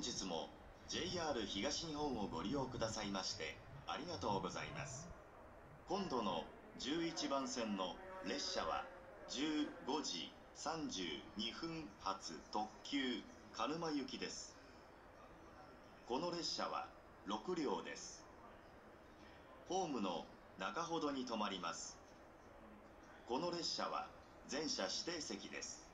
本日も JR 東日本をご利用くださいましてありがとうございます。今度の11番線の列車は15時32分発特急鹿沼行きです。この列車は6両です。ホームの中ほどに停まります。この列車は全車指定席です。